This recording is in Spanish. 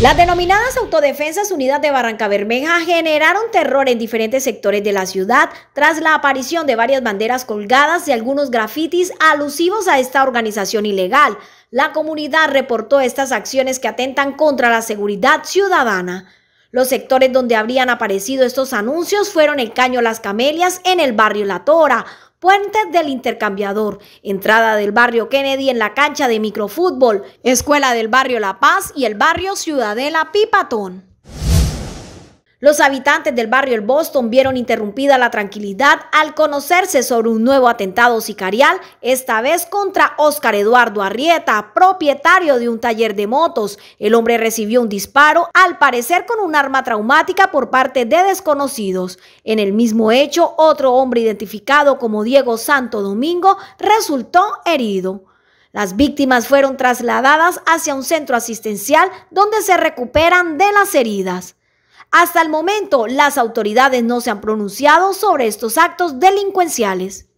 Las denominadas Autodefensas Unidas de Barranca Bermeja generaron terror en diferentes sectores de la ciudad tras la aparición de varias banderas colgadas y algunos grafitis alusivos a esta organización ilegal. La comunidad reportó estas acciones que atentan contra la seguridad ciudadana. Los sectores donde habrían aparecido estos anuncios fueron el Caño Las Camelias en el barrio La Tora, Puentes del Intercambiador, entrada del barrio Kennedy en la cancha de microfútbol, escuela del barrio La Paz y el barrio Ciudadela Pipatón. Los habitantes del barrio El Boston vieron interrumpida la tranquilidad al conocerse sobre un nuevo atentado sicarial, esta vez contra Óscar Eduardo Arrieta, propietario de un taller de motos. El hombre recibió un disparo, al parecer con un arma traumática por parte de desconocidos. En el mismo hecho, otro hombre identificado como Diego Santo Domingo resultó herido. Las víctimas fueron trasladadas hacia un centro asistencial donde se recuperan de las heridas. Hasta el momento, las autoridades no se han pronunciado sobre estos actos delincuenciales.